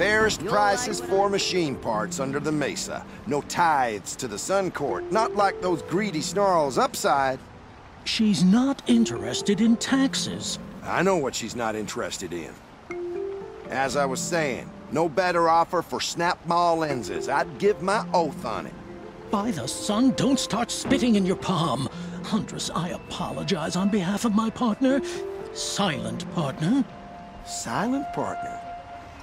Fairest prices for machine parts under the Mesa. No tithes to the Sun Court, not like those greedy snarls upside. She's not interested in taxes. I know what she's not interested in. As I was saying, no better offer for snap-maw lenses. I'd give my oath on it. By the sun, don't start spitting in your palm. Huntress, I apologize on behalf of my partner. Silent partner. Silent partner?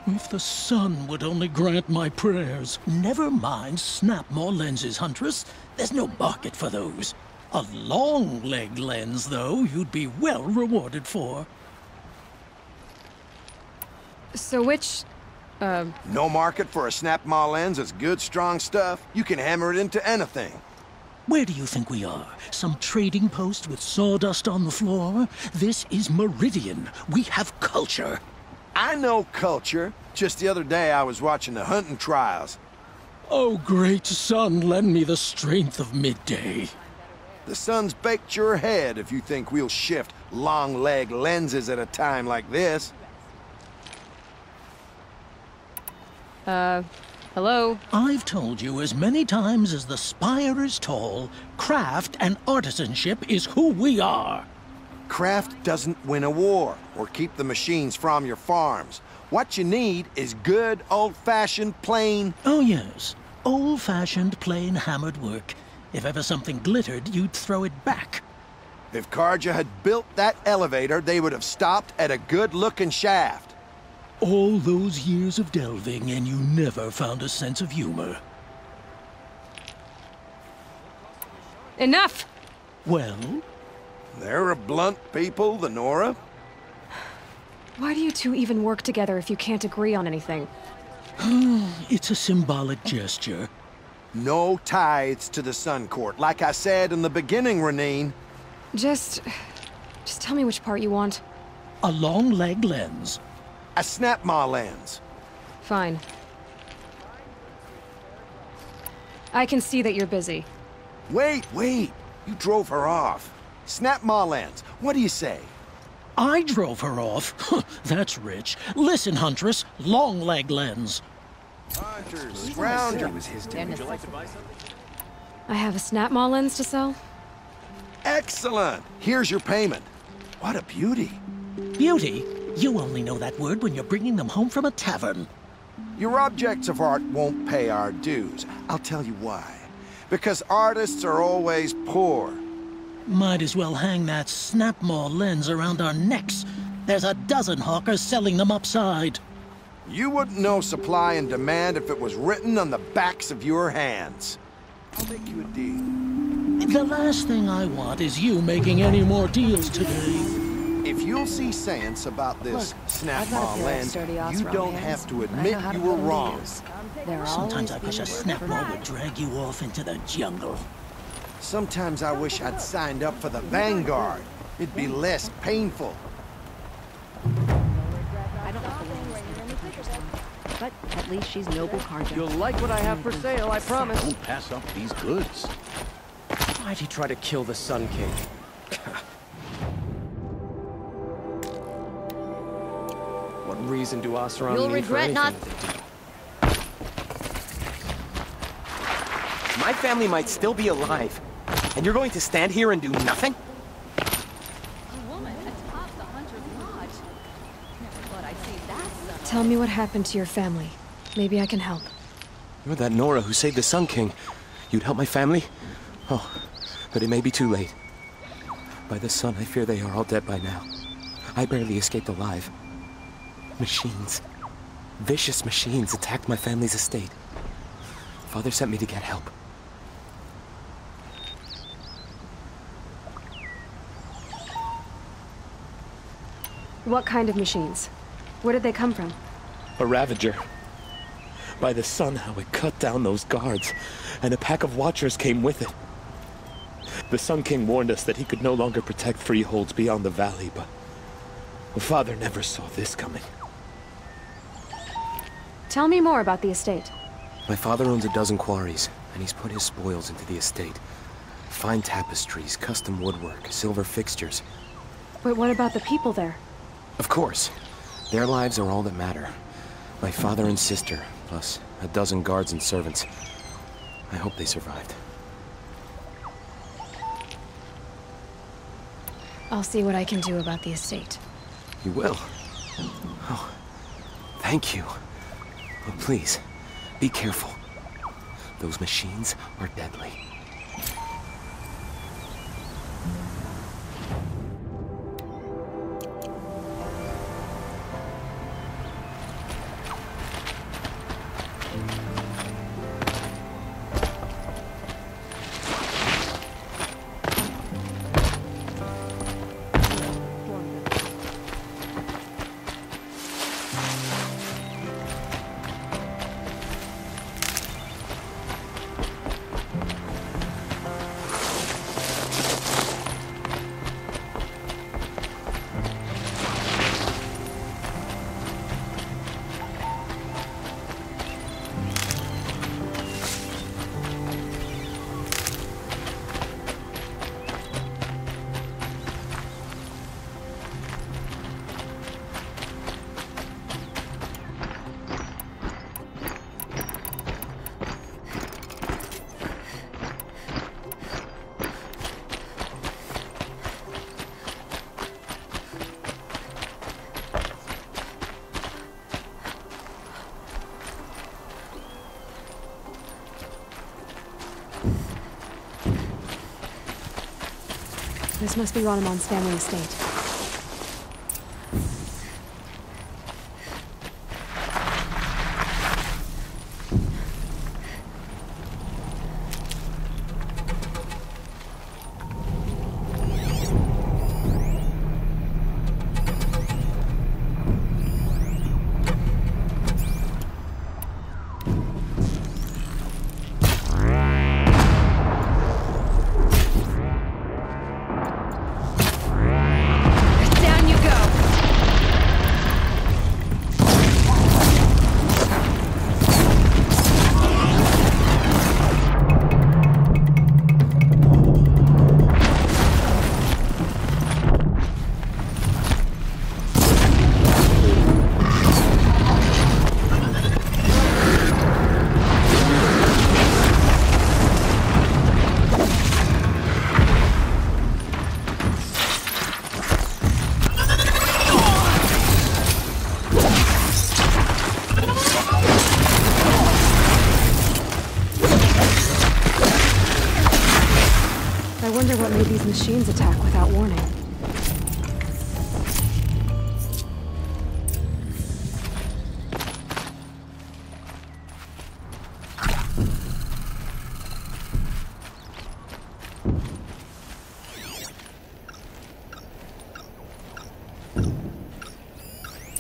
If the sun would only grant my prayers. Never mind snap-maw lenses, Huntress. There's no market for those. A long leg lens, though, you'd be well rewarded for. So which, uh... No market for a snap-maw lens is good, strong stuff. You can hammer it into anything. Where do you think we are? Some trading post with sawdust on the floor? This is Meridian. We have culture. I know culture. Just the other day I was watching the hunting trials. Oh, great sun, lend me the strength of midday. The sun's baked your head if you think we'll shift long leg lenses at a time like this. Uh, hello? I've told you as many times as the spire is tall, craft and artisanship is who we are. Craft doesn't win a war or keep the machines from your farms. What you need is good, old-fashioned, plain... Oh, yes. Old-fashioned, plain hammered work. If ever something glittered, you'd throw it back. If Carja had built that elevator, they would have stopped at a good-looking shaft. All those years of delving, and you never found a sense of humor. Enough! Well? They're a blunt people, the Nora. Why do you two even work together if you can't agree on anything? it's a symbolic gesture. No tithes to the Sun Court, like I said in the beginning, Renine. Just... just tell me which part you want. A long leg lens. A snap-maw lens. Fine. I can see that you're busy. Wait, wait. You drove her off. Snap-maw lens. What do you say? I drove her off? That's rich. Listen, Huntress. Long leg lens. Hunters, Rounder. I have a snap-maw lens to sell? Excellent. Here's your payment. What a beauty. Beauty? You only know that word when you're bringing them home from a tavern. Your objects of art won't pay our dues. I'll tell you why. Because artists are always poor. Might as well hang that snap-maw lens around our necks. There's a dozen hawkers selling them upside. You wouldn't know supply and demand if it was written on the backs of your hands. I'll make you a deal. The last thing I want is you making any more deals today. If you'll see sense about this snap-maw lens, you don't have to admit you were wrong. Sometimes I wish a snap-maw would drag you off into the jungle. Sometimes I wish I'd signed up for the Vanguard. It'd be less painful. But at least she's noble Carja. You'll like what I have for sale, I promise. Don't pass up these goods. Why'd he try to kill the Sun King? what reason do Oseram You'll need regret for not- My family might still be alive, and you're going to stand here and do nothing? A woman atop the Hunter's Lodge. Never thought I'd see that Tell me what happened to your family. Maybe I can help. You're that Nora who saved the Sun King. You'd help my family? Oh, but it may be too late. By the sun, I fear they are all dead by now. I barely escaped alive. Machines. Vicious machines attacked my family's estate. Father sent me to get help. What kind of machines? Where did they come from? A Ravager. By the sun, how it cut down those guards, and a pack of watchers came with it. The Sun King warned us that he could no longer protect freeholds beyond the valley, but... Father never saw this coming. Tell me more about the estate. My father owns a dozen quarries, and he's put his spoils into the estate. Fine tapestries, custom woodwork, silver fixtures. But what about the people there? Of course. Their lives are all that matter. My father and sister, plus a dozen guards and servants. I hope they survived. I'll see what I can do about the estate. You will? Oh, thank you. Oh, please, be careful. Those machines are deadly. This must be Ranamon's family estate. Machines attack without warning.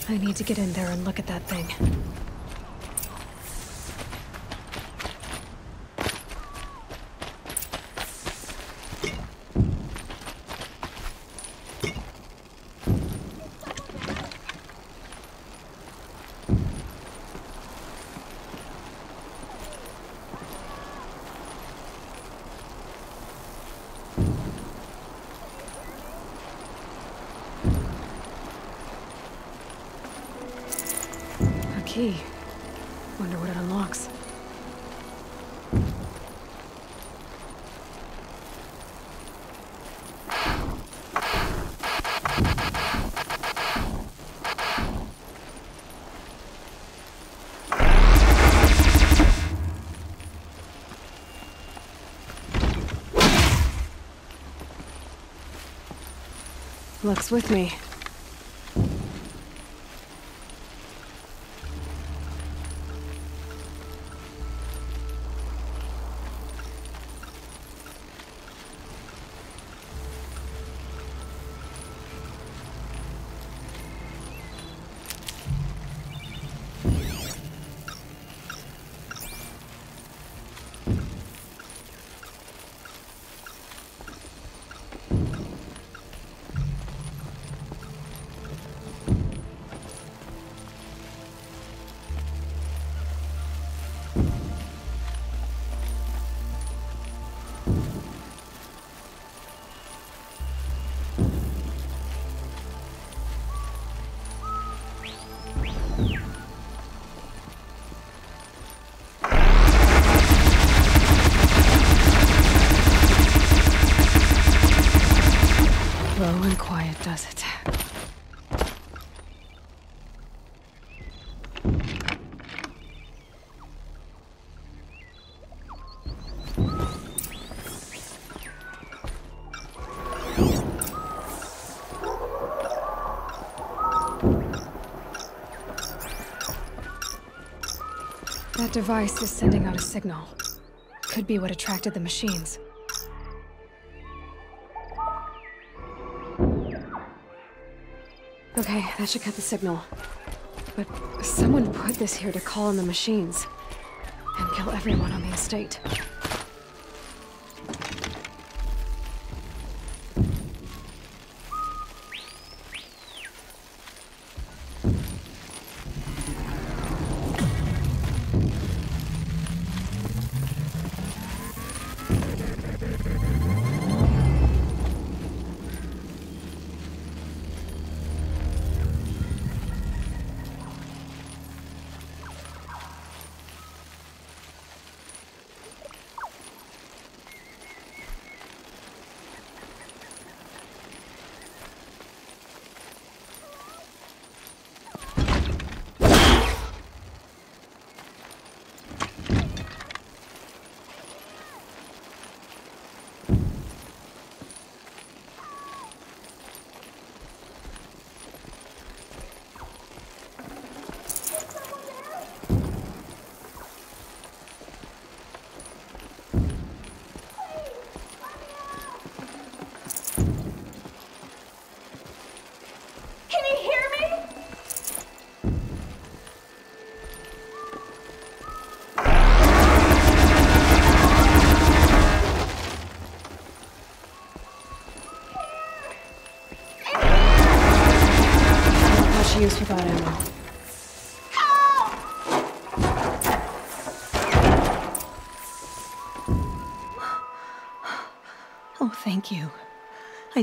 I need to get in there and look at that thing. Key. Wonder what it unlocks. Lux with me. That device is sending out a signal. Could be what attracted the machines. Okay, that should cut the signal. But someone put this here to call in the machines. And kill everyone on the estate.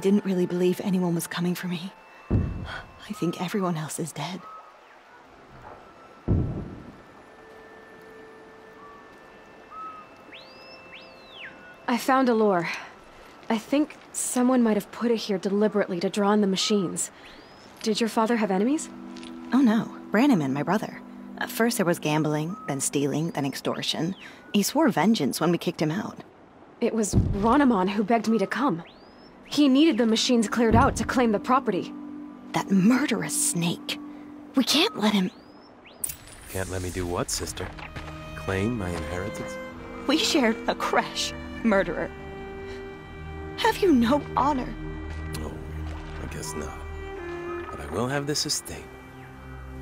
Didn't really believe anyone was coming for me. I think everyone else is dead. I found a lure. I think someone might have put it here deliberately to draw in the machines. Did your father have enemies? Oh no, Ranamon, my brother. At first there was gambling, then stealing, then extortion. He swore vengeance when we kicked him out. It was Ranamon who begged me to come. He needed the machines cleared out to claim the property. That murderous snake. We can't let him. Can't let me do what, sister? Claim my inheritance? We shared a crash, murderer. Have you no honor? Oh, I guess not. But I will have this estate.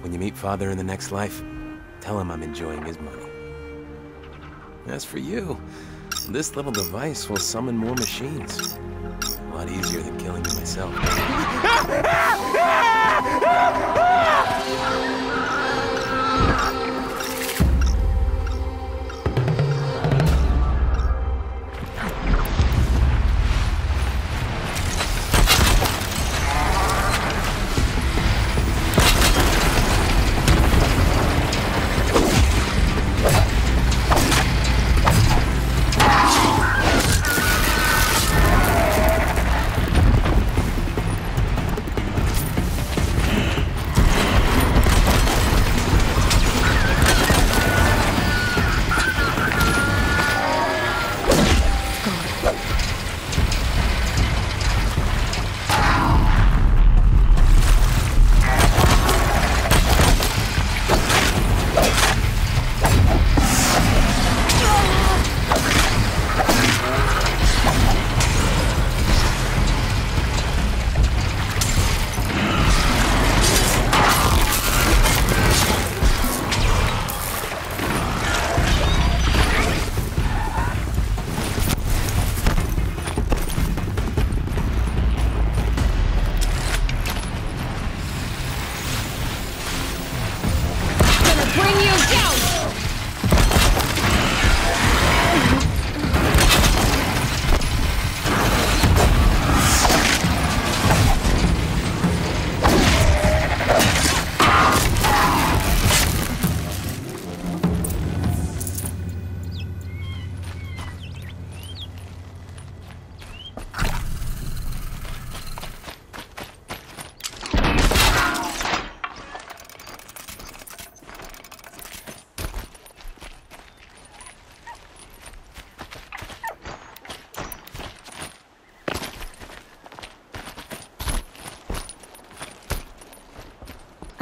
When you meet father in the next life, tell him I'm enjoying his money. As for you, this little device will summon more machines. A lot easier than killing you myself.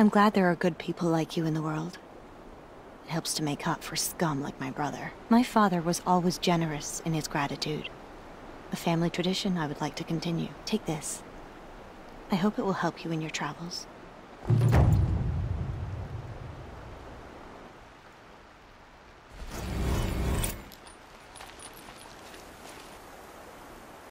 I'm glad there are good people like you in the world. It helps to make up for scum like my brother. My father was always generous in his gratitude. A family tradition I would like to continue. Take this. I hope it will help you in your travels.